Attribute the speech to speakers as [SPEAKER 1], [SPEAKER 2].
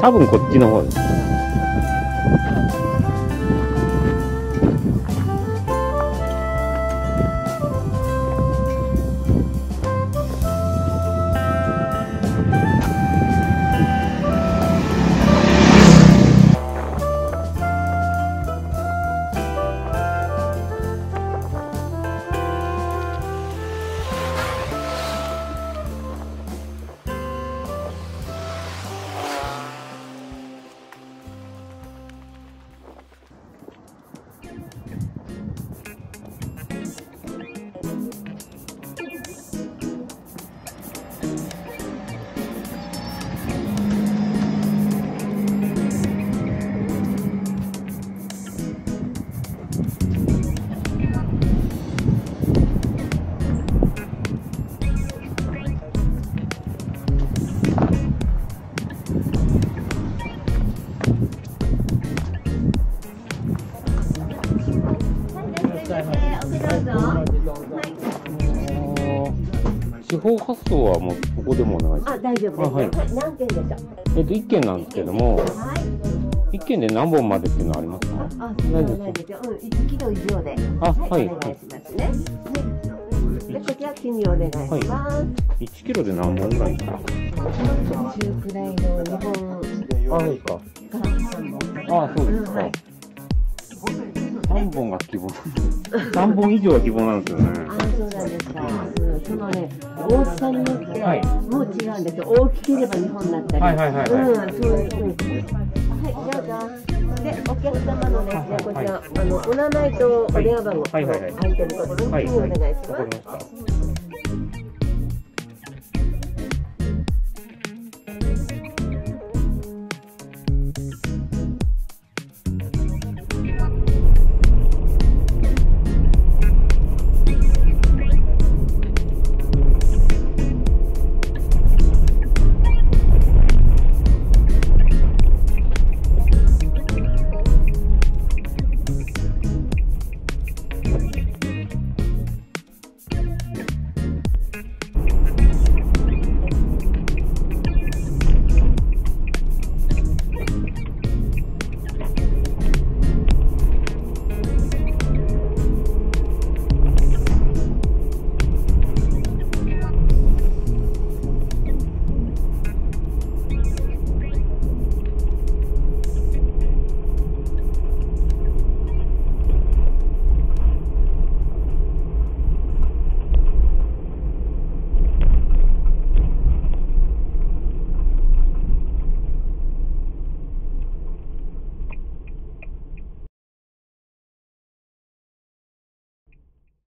[SPEAKER 1] 多分こっちの方です。地方発送はもうここでもお願いします。
[SPEAKER 2] あ、大丈夫です。
[SPEAKER 1] あはい
[SPEAKER 2] 何件でしょう？
[SPEAKER 1] えっと、一件なんですけども、
[SPEAKER 2] はい。
[SPEAKER 1] 一件で何本までっていうのはありますか？
[SPEAKER 2] あ、そうはないですよ。うん、1キロ以上で。
[SPEAKER 1] あはい
[SPEAKER 2] お願いしますね。はい。で、こちら記入お願いします。
[SPEAKER 1] ?1 キロで何本ぐらいですか？
[SPEAKER 2] 中くらいの2本
[SPEAKER 1] あ、そうですか。
[SPEAKER 2] から3本。
[SPEAKER 1] あそうですか
[SPEAKER 2] うんはい。
[SPEAKER 1] 3本が希望？3本以上が希望なんですよね。
[SPEAKER 2] あ、そうなんですか。うん、そのね、大きさによって
[SPEAKER 1] はい
[SPEAKER 2] もう違うんですよ。大きければ2本だったり。
[SPEAKER 1] はいはいはいはい
[SPEAKER 2] うん、そういう。うんはい、どうぞ。で、お客様のね、こちら、あの、お名前とお電話番号、
[SPEAKER 1] はいはいはい
[SPEAKER 2] 空いてるところに記入お願いします。
[SPEAKER 1] わかりました。